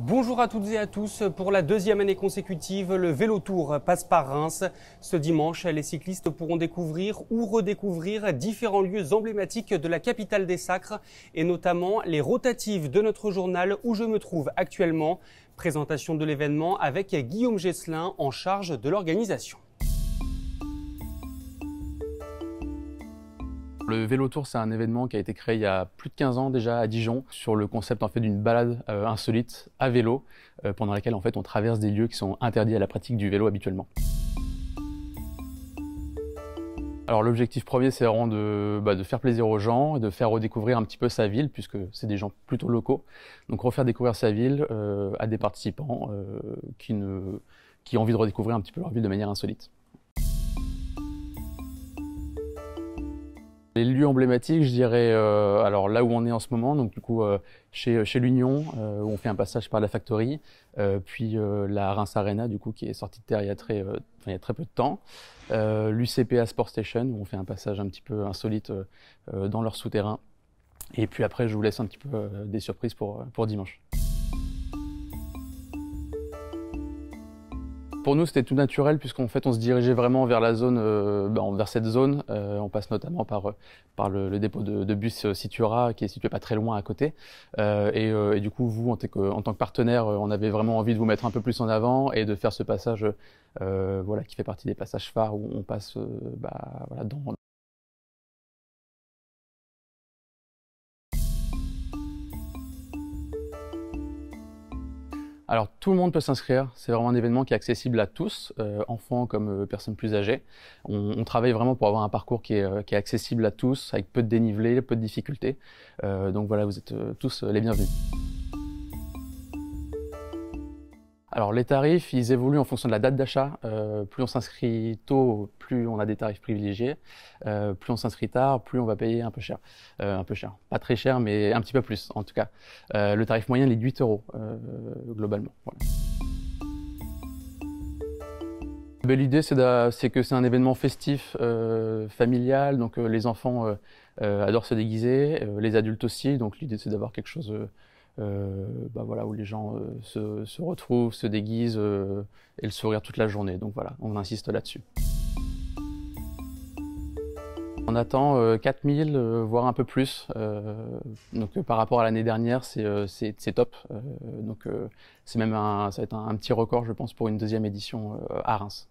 Bonjour à toutes et à tous. Pour la deuxième année consécutive, le Vélo Tour passe par Reims. Ce dimanche, les cyclistes pourront découvrir ou redécouvrir différents lieux emblématiques de la capitale des Sacres et notamment les rotatives de notre journal où je me trouve actuellement. Présentation de l'événement avec Guillaume Gesselin en charge de l'organisation. Le Vélo Tour, c'est un événement qui a été créé il y a plus de 15 ans déjà à Dijon sur le concept en fait d'une balade euh, insolite à vélo euh, pendant laquelle en fait on traverse des lieux qui sont interdits à la pratique du vélo habituellement. Alors l'objectif premier, c'est vraiment de, bah, de, faire plaisir aux gens et de faire redécouvrir un petit peu sa ville, puisque c'est des gens plutôt locaux. Donc refaire découvrir sa ville euh, à des participants qui ont envie de redécouvrir un petit peu leur ville de manière insolite. Les lieux emblématiques, je dirais, euh, alors là où on est en ce moment, donc du coup euh, chez, chez l'Union, euh, où on fait un passage par la Factory, puis la Reims Arena, du coup, qui est sortie de terre il y a très, il y a très peu de temps, l'UCPA Sport Station, où on fait un passage un petit peu insolite dans leur souterrain, et puis après, je vous laisse un petit peu des surprises pour, pour dimanche. Pour nous, c'était tout naturel puisqu'en fait, on se dirigeait vraiment vers la zone, euh, ben, vers cette zone. Euh, on passe notamment par par le, dépôt de, bus Citura qui est situé pas très loin à côté. Euh, et, du coup, vous, en, tant que partenaire, on avait vraiment envie de vous mettre un peu plus en avant et de faire ce passage, voilà, qui fait partie des passages phares où on passe, bah, voilà, dans, Alors tout le monde peut s'inscrire, c'est vraiment un événement qui est accessible à tous, euh, enfants comme euh, personnes plus âgées. On, travaille vraiment pour avoir un parcours qui est, euh, qui est, accessible à tous, avec peu de dénivelé, peu de difficultés. donc voilà, vous êtes tous les bienvenus. Alors les tarifs, ils évoluent en fonction de la date d'achat. Euh, plus on s'inscrit tôt, plus on a des tarifs privilégiés. Euh, plus on s'inscrit tard, plus on va payer un peu cher. Euh, un peu cher. Pas très cher, mais un petit peu plus en tout cas. le tarif moyen, est de 8 euros globalement. L'idée, c'est que c'est un événement festif, familial, donc les enfants adorent se déguiser, les adultes aussi, donc l'idée c'est d'avoir quelque chose bah voilà, où les gens euh, se, retrouvent, se déguisent euh, et le sourire toute la journée. Donc voilà, on insiste là-dessus. On attend 4000, voire un peu plus. donc par rapport à l'année dernière, c'est top. donc c'est même ça va être un, petit record, je pense, pour une deuxième édition à Reims.